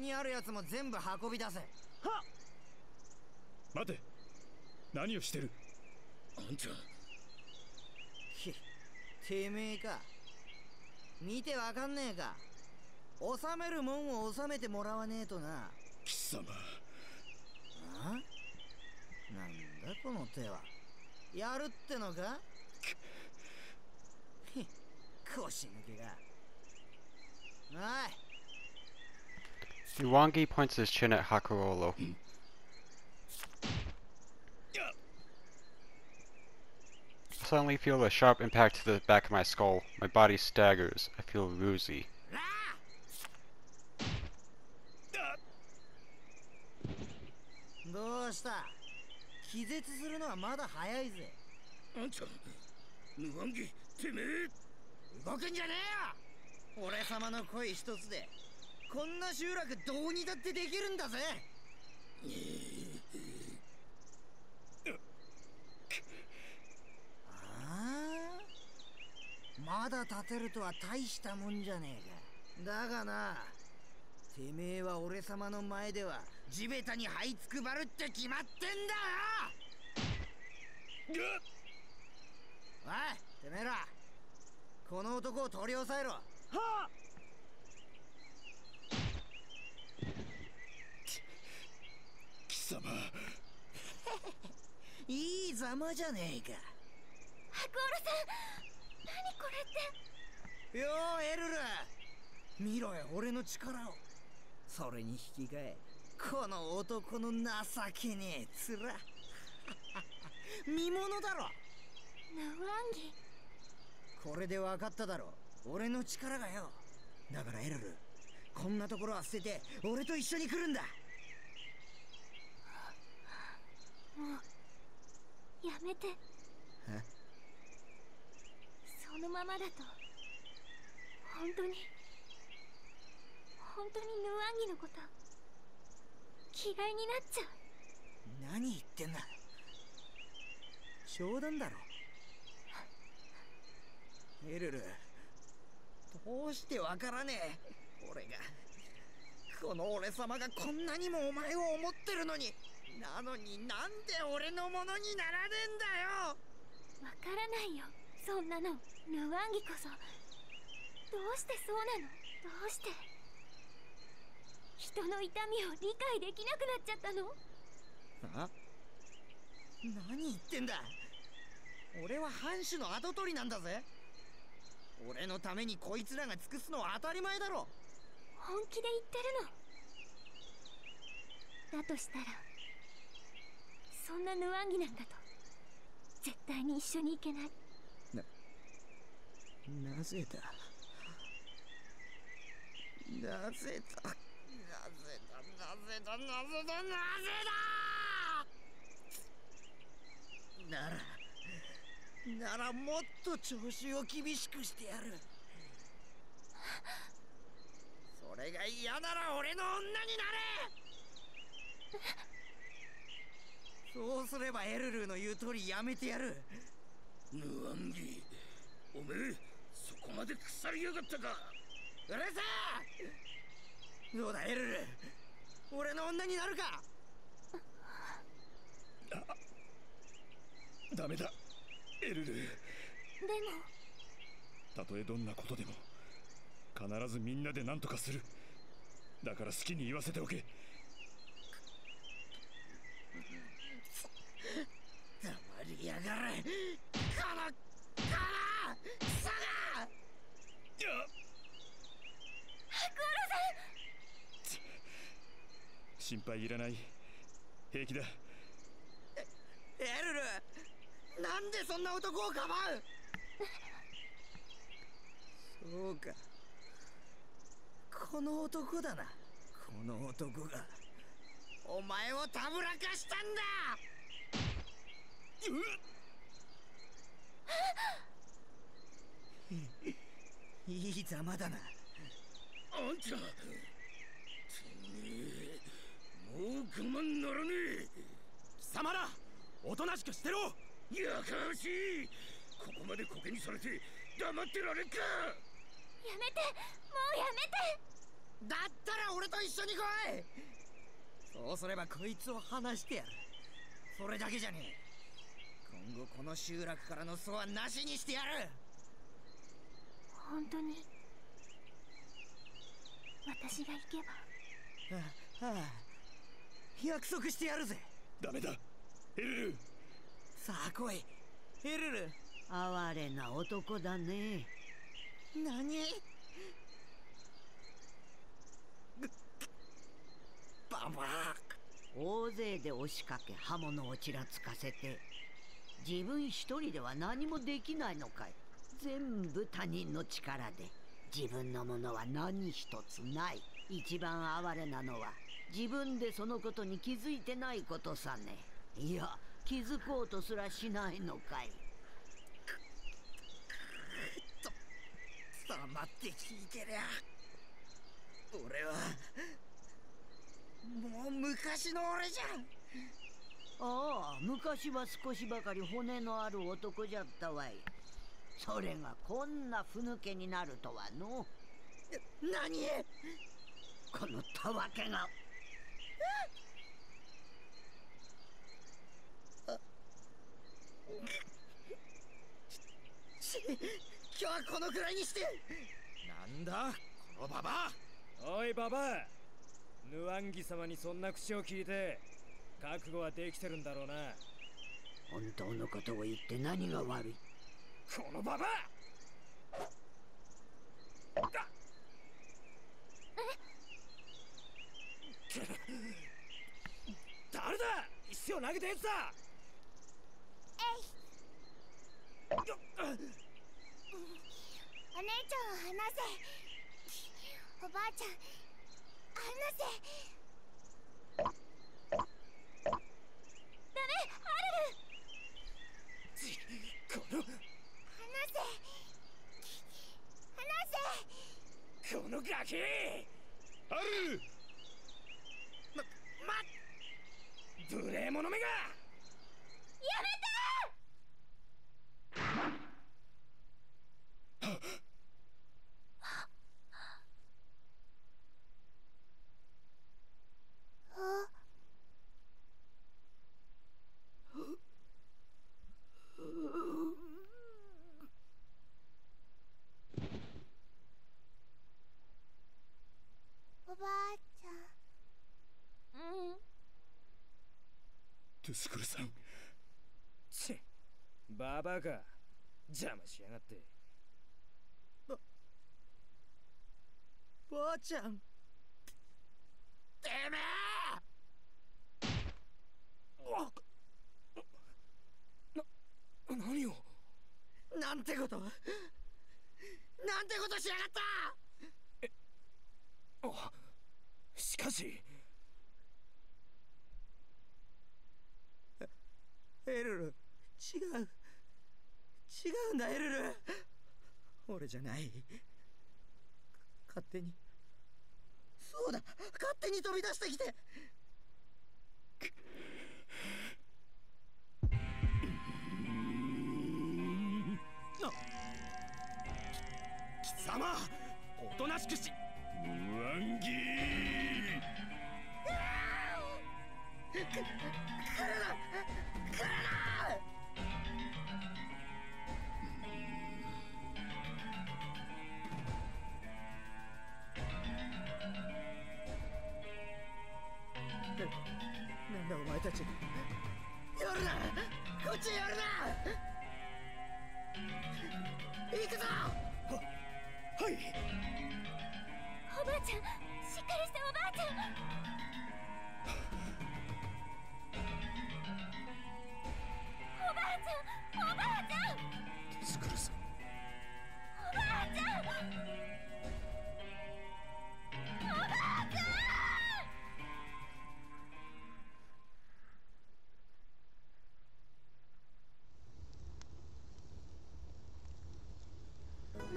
こにあるやつも全部運び出せ。は待て。何をしてる？あんちゃん。ひてめえか。見てわかんねえか。収めるもんを収めてもらわねえとな。貴様。あ？なんだこの手は。やるってのか？ひ腰抜けがおい Uwangi points his chin at Hakurolo. I suddenly feel a sharp impact to the back of my skull. My body staggers. I feel woozy. こんな集落どうにだってできるんだぜ。ああまだ立てるとは大したもんじゃねえか。だがなてめえは俺様の前では地べたに這いつくばるって決まってんだよ。おいてめえら。この男を取り押さえろ。はあ様。いいざまじゃねえか。ハクオルさん何これって。ようエルル見ろよ俺の力を。それに引き換えこの男の情けねえ面。見物だろ。ナワンギこれで分かっただろ。俺の力がよ。だからエルルこんなところは捨てて俺と一緒に来るんだもうやめて。え？そのままだと本当に本当にヌワンギのこと嫌いになっちゃう。何言ってんだ。冗談だろ。エルルどうしてわからねえ。俺がこの俺様がこんなにもお前を思ってるのになのになんで俺のものにならねえんだよ。わからないよ。そんなの。ヌワンギこそ。どうしてそうなの？どうして？人の痛みを理解できなくなっちゃったの？あ？何言ってんだ。俺は藩主の跡取りなんだぜ。俺のためにこいつらが尽くすのは当たり前だろ。本気で言ってるの。だとしたらそんなヌワンギなんだと。絶対に一緒に行けない。なぜだなぜだ？なぜだ？なぜだ？なぜだ？なぜだ？ならならもっと調子を厳しくしてやる。それが嫌なら俺の女になれ！そうすればエルルーの言う通りやめてやる。ヌワンギおめえそこまで腐りやがったか。うるせえどうだエルル俺の女になるか？ダメだ。エルルでも。たとえどんなことでも必ずみんなで何とかする。だから好きに言わせておけ黙りやがれこのこのクソがいやハク心配いらない。平気だ。エルルなんでそんな男をかばう？そうか。この男だな。この男がお前をたぶらかしたんだ。いいざまだな。あんちゃんてめえもう我慢ならねえ。貴様らおとなしくしてろ。やかましい。ここまでコケにされて黙ってられっか。やめてもうやめて。だったら俺と一緒に来い。そうすればこいつを話してやる。それだけじゃねえ今後この集落からの巣はなしにしてやる。本当に私が行けば。はあ、はあ、約束してやるぜ。ダメだ。エルル。さあ来い。エルル。哀れな男だね。何？ババア。大勢で押しかけ刃物をちらつかせて自分一人では何もできないのかい。全部他人の力で。自分のものは何一つない。一番哀れなのは自分でそのことに気づいてないことさね。いや気づこうとすらしないのかい。と黙って聞いてりゃ。俺はもう昔の俺じゃん。ああ昔は少しばかり骨のある男じゃったわい。それがこんなふぬけになるとはの。何このたわけが。し今日はこのくらいにして。なんだこのババア。おいババア。ヌワンギ様にそんな口を聞いて覚悟はできてるんだろうな。本当のことを言って何が悪い？このババア！だ誰だ！石を投げたやつだ！よっお姉ちゃんを離せ！おばあちゃん離せダメアルルちこの離せ離せこのガキ！アル！ルま無礼者めがやめてあおばあちゃんうんトゥスクルさんちババアか邪魔しやがって。ばあちゃん。てめな何を？えなんてこと？なんてことしやがった！あしかし。エルル違う違うんだエルル俺じゃない。勝手に。そうだ。勝手に飛び出してきて。貴様おとなしくし。ワンギー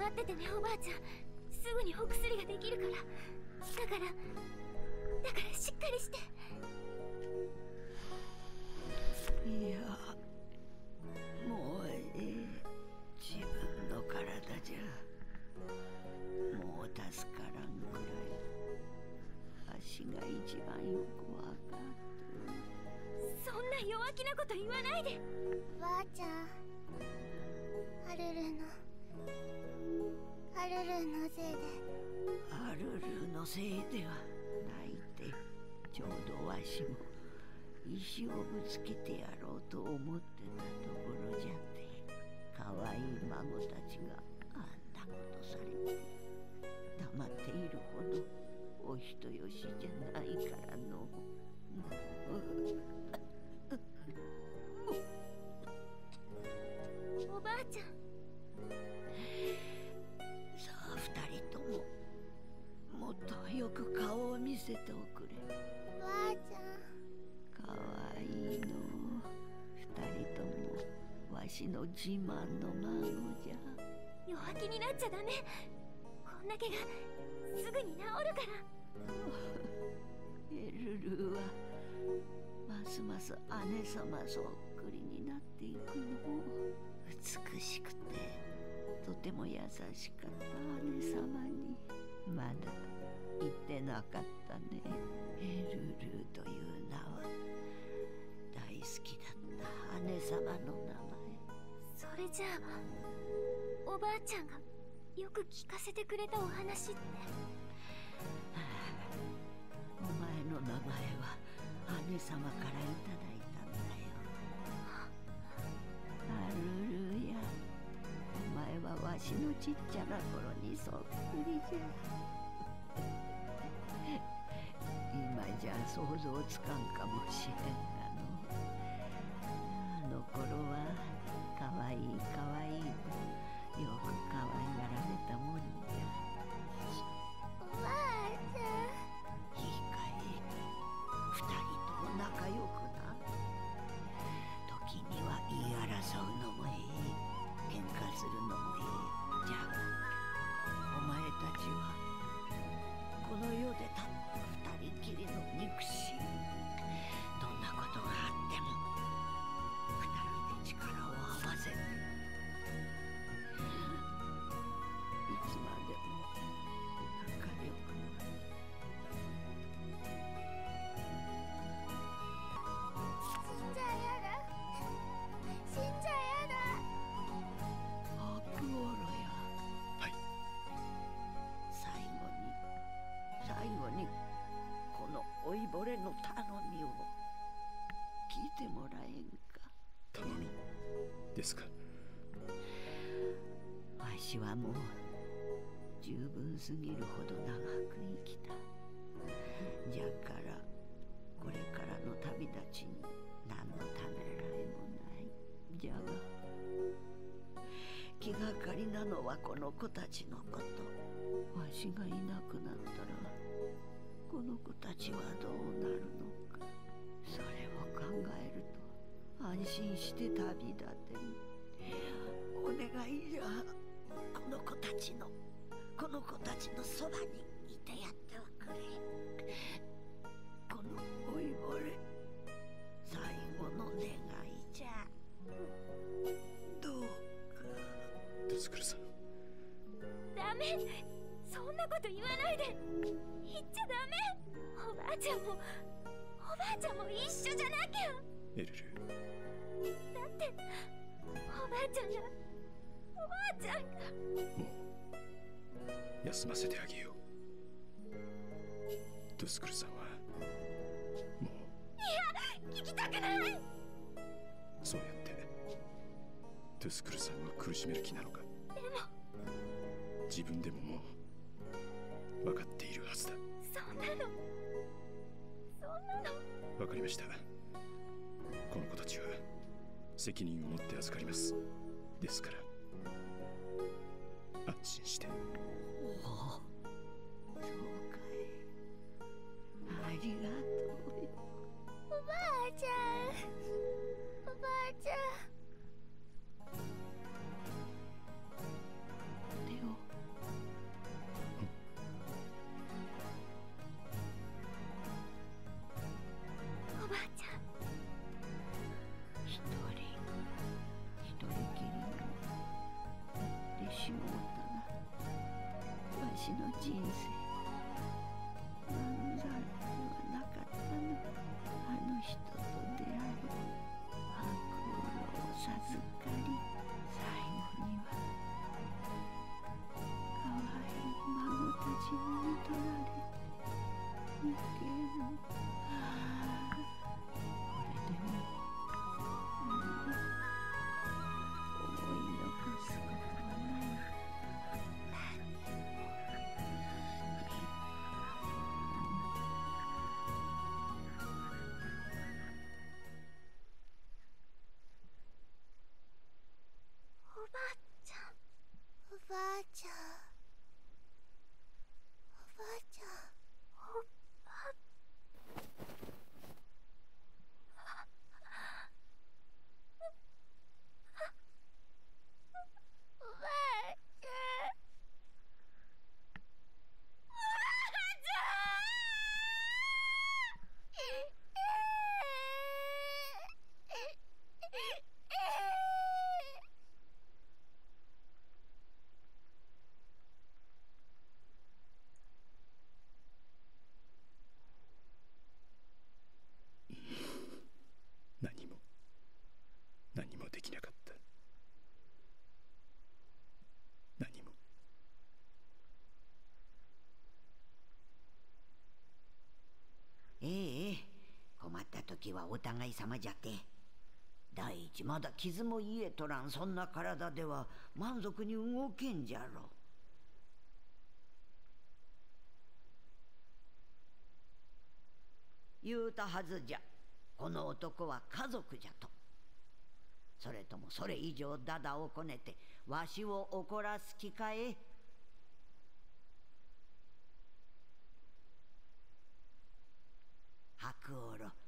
待っててねおばあちゃん。すぐにお薬ができるから。だからだからしっかりして。いやもういい。自分の体じゃもう助からんくらい。足が一番よくわかってそんな弱気なこと言わないで。ばあちゃん。のせいではないってちょうどわしも石をぶつけてやろうと思ってたところじゃ。って可愛い孫たちがあんなことされて。黙っているほどお人よしじゃないから。もわしの自慢の孫じゃ。弱気になっちゃダメ。こんだけがすぐに治るから。エルルはますます姉様そっくりになっていくの。美しくてとても優しかった姉様に。まだ言ってなかったね。エルルという名は大好きだった姉様のそれじゃあおばあちゃんがよく聞かせてくれたお話って。お前の名前は姉様からいただいたんだよ。アルルやお前はわしのちっちゃな頃にそっくりじゃ。今じゃ想像つかんかもしれんがの。あの頃はいいかわいいよくかわいがられたもんじゃおばあちゃんいいかい二人とも仲良くな時には言い争うのもいい喧嘩するのもいいじゃがお前たちはこの世でたった二人きりの憎しみどんなことがあっても二人で力を合わわしはもう十分すぎるほど長く生きたじゃからこれからの旅立ちに何のためらいもないじゃが気がかりなのはこの子たちのことわしがいなくなったらこの子たちはどうなるのか。それを考えると安心して旅立てんお願いじゃたちのこの子たちのそばにいてやっておくれ。この老いぼれ最後の願いじゃ。どうか。ドスクルさん。ダメ。そんなこと言わないで。言っちゃダメ。おばあちゃんもおばあちゃんも一緒じゃなきゃ。エルル。だっておばあちゃんがおばあちゃんが。もう休ませてあげよう。ドスクルさんはもう。聞きたくないそうやって。ドスクルさんを苦しめる気なのか。でも。自分でももう分かっているはずだ。そんなの。そんなの。わかりました。この子たちは責任を持って預かります。ですから。安心して。おおそうかいありがとう。よおばあちゃん。敵はお互い様じゃって。第一まだ傷も癒えとらんそんな体では満足に動けんじゃろ。う言うたはずじゃ。この男は家族じゃと。それともそれ以上ダダをこねてわしを怒らす気かえ。白オロ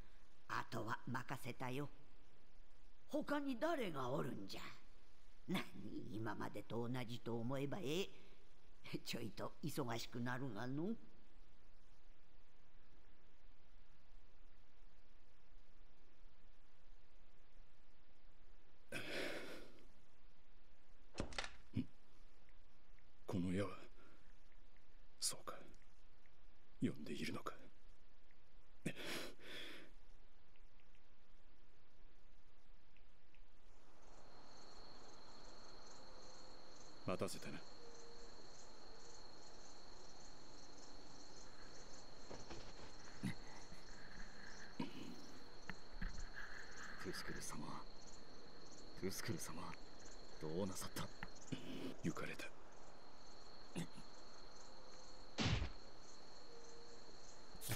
あとは任せたよ。他に誰がおるんじゃ？何今までと同じと思えばええ。ちょいと忙しくなるがの。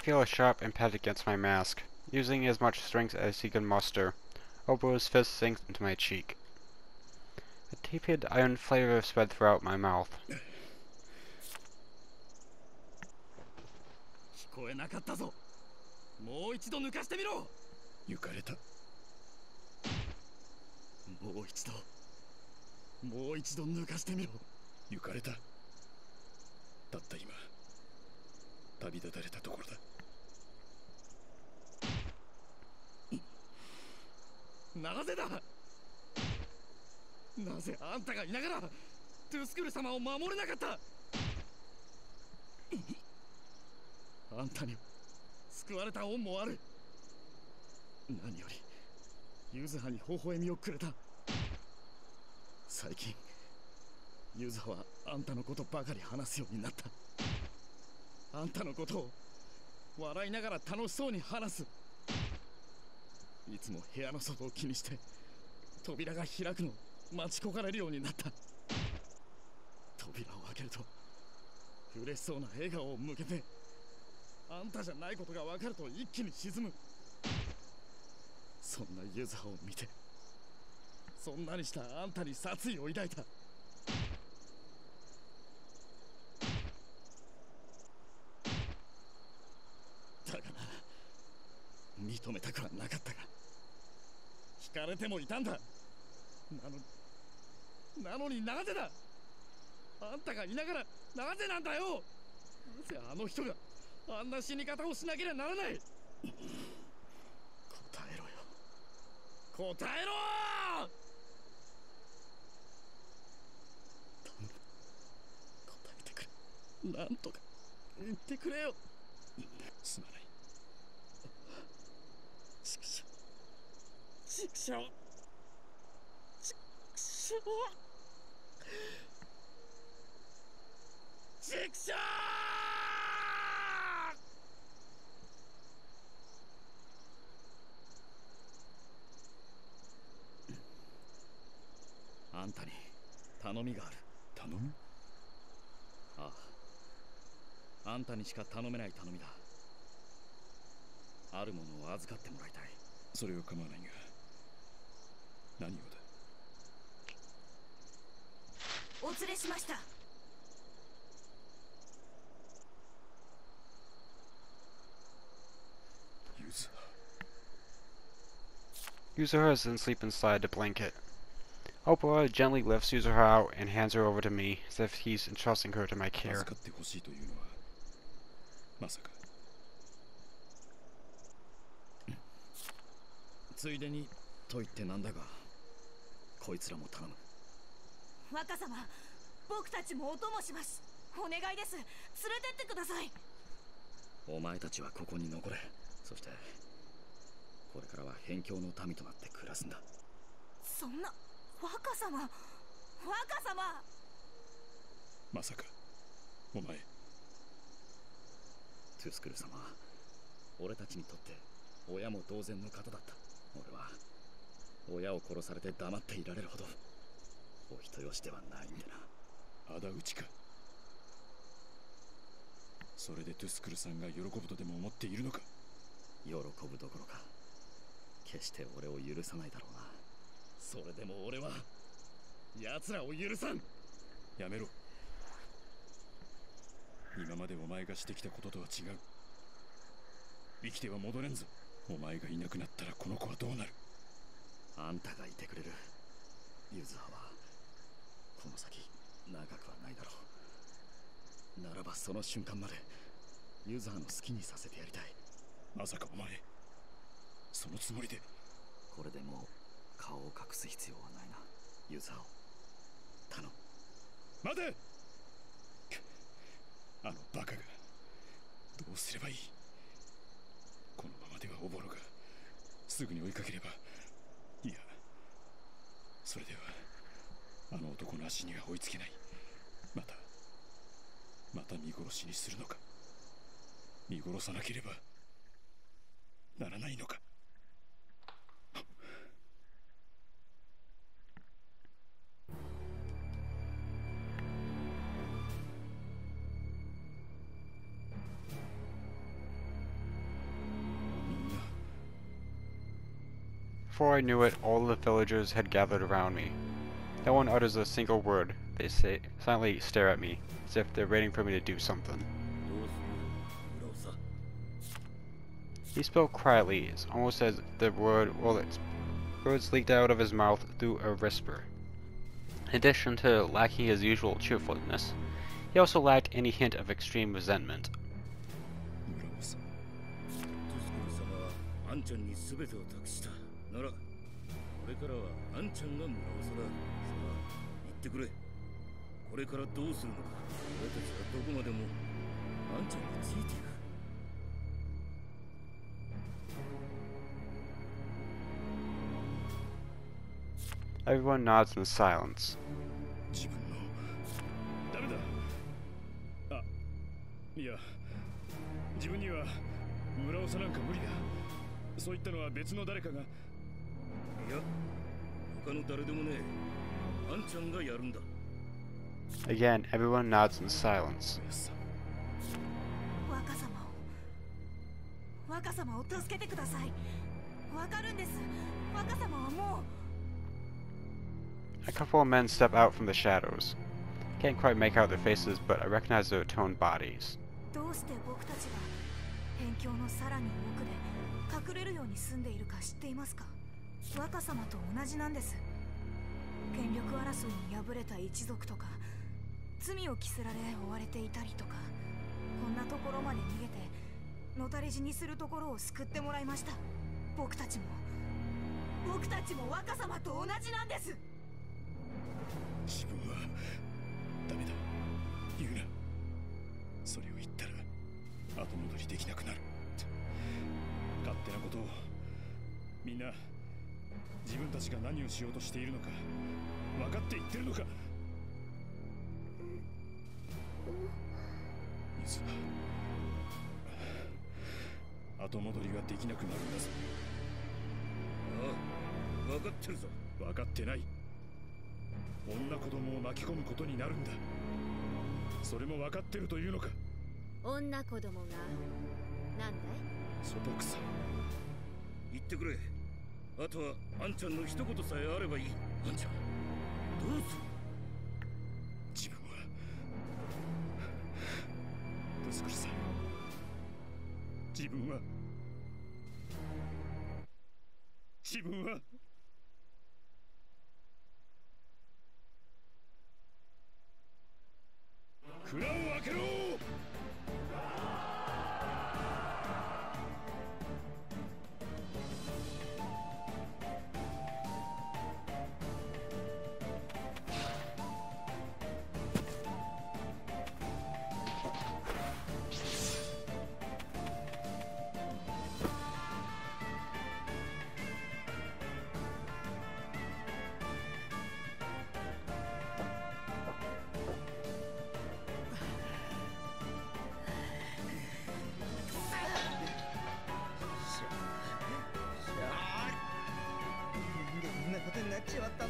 Feel a sharp impact against my mask. Using as much strength as he can muster, Obro's fist sinks into my cheek. A tepid iron flavor spread throughout my mouth. なぜだ。なぜあんたがいながらトゥスクル様を守れなかった。あんたに救われた恩もある。何よりユズハに微笑みをくれた。最近ユズハはあんたのことばかり話すようになった。あんたのことを笑いながら楽しそうに話す。いつも部屋の外を気にして扉が開くのを待ち焦がれるようになった。扉を開けると嬉しそうな笑顔を向けてあんたじゃないことが分かると一気に沈む。そんなユザーを見てそんなにしたあんたに殺意を抱いただがな認めたくはなかったが惹かれてもいたんだ。なのなのになぜだ？あんたがいながらなぜなんだよ？なぜあの人があんな死に方をしなければならない。答えろよ。答えろ！頼む答えてくれ。なんとか言ってくれよ。すまない畜生畜生畜生畜生あんたに頼みがある。頼むああ。あんたにしか頼めない頼みだ。あるものを預かってもらいたい。それは構わないが何をだお連れしましたユズ Yuzura is asleep inside the blanket. Opera gently lifts Yuzura out and hands her over to me as if he's entrusting her to my care. こいつらも頼む。若様僕たちもお供します。お願いです。連れてってください。お前たちはここに残れ。そしてこれからは辺境の民となって暮らすんだ。そんな若様若様。まさかお前。トゥスクル様俺たちにとって親も同然の方だった。俺は親を殺されて黙っていられるほどお人よしではないんでな。仇討ちか。それでトゥスクルさんが喜ぶとでも思っているのか？喜ぶどころか決して俺を許さないだろうな。それでも俺は奴らを許さん！やめろ。今までお前がしてきたこととは違う。生きては戻れんぞ。お前がいなくなったらこの子はどうなる？あんたがいてくれる。ユズハはこの先長くはないだろう。ならばその瞬間までユズハの好きにさせてやりたい。まさかお前そのつもりで。これでもう顔を隠す必要はないな。ユズハを。頼む。待て。あのバカがどうすればいい。このままではオボロがすぐに追いかければそれではあの男の足には追いつけない。またまた見殺しにするのか。見殺さなければならないのか。Before I knew it, all the villagers had gathered around me. No one utters a single word. They say, silently stare at me, as if they're waiting for me to do something. He spoke quietly, almost as the word, well, words leaked out of his mouth through a whisper. In addition to lacking his usual cheerfulness, he also lacked any hint of extreme resentment. ならこれからはあんちゃんが村長だ。さあ言ってくれ。これからどうするのか。俺たちはどこまでもあんちゃんについていく。Everyone nods in silence. 自分の。ダメだ。あいや自分には村長なんか無理だ。そういったのは別の誰かが Again, everyone nods in silence. 若様を若様を助けてくださいわかるんです若様はもう A couple of men step out from the shadows. Can't quite make out their faces, but I recognize their toned bodies. 若様と同じなんです。権力争いに敗れた一族とか罪を着せられ追われていたりとかこんなところまで逃げてのたれ死にするところを救ってもらいました。僕たちも。僕たちも若様と同じなんです。自分はダメだ。言うな。それを言ったら後戻りできなくなる。勝手なことを。みんな自分たちが何をしようとしているのか分かって言ってるのか。水は後戻りができなくなるんだぞ。ああ分かってるぞ。分かってない。女子供を巻き込むことになるんだ。それも分かってるというのか。女子供がなんだい？素朴さ。言ってくれあとはあんちゃんの一言さえあればいい。あんちゃんどうする？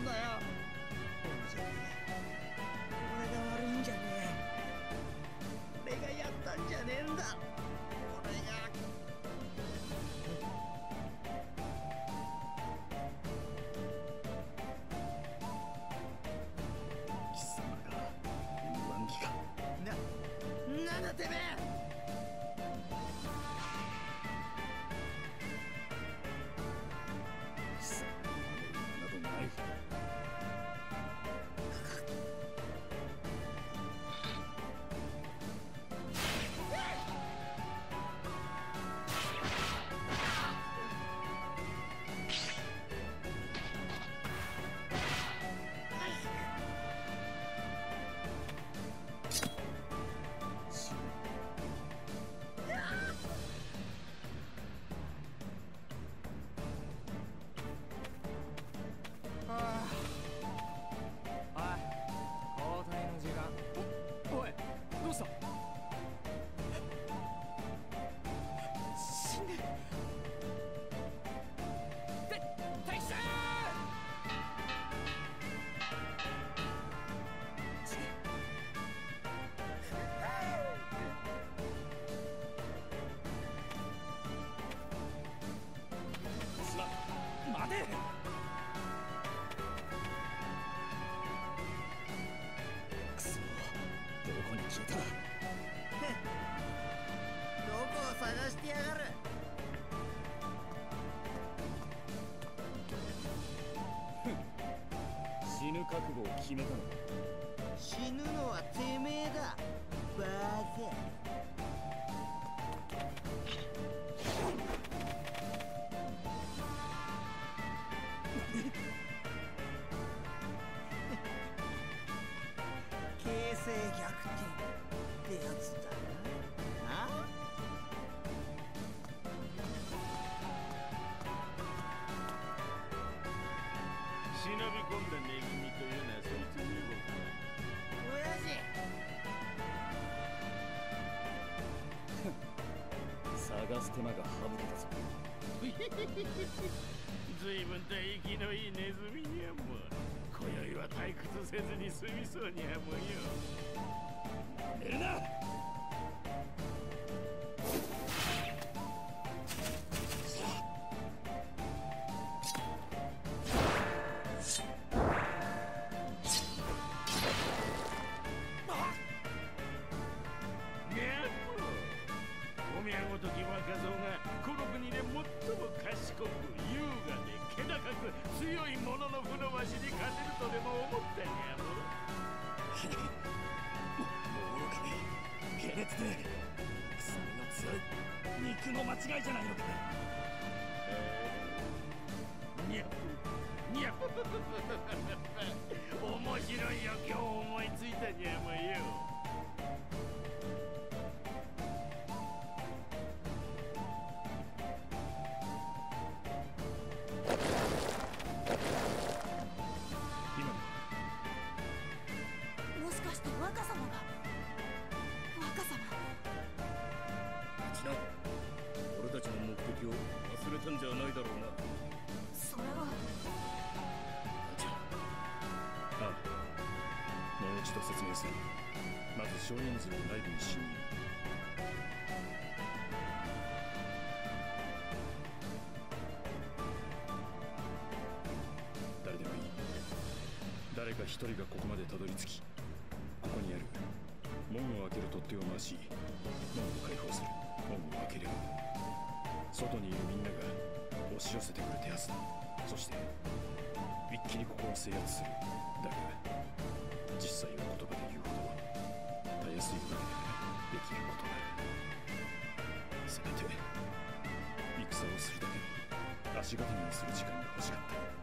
만나요. 覚悟を決めたのか。死ぬのはてめえだ。バカ。形探す手間が省けたぞずいぶんと息のいいネズミにゃもう今宵は退屈せずに済みそうにゃもよ。寝るなないじゃないの。まず少人数の内部に侵入。誰でもいい。誰か一人がここまでたどり着きここにある門を開ける取っ手を回し門を開放する。門を開ければ外にいるみんなが押し寄せてくる手はずだ。そして一気にここを制圧する。だが実際の言葉で言うほどたやすいわけでできることだせめて戦をするだけの足固めにする時間が欲しかった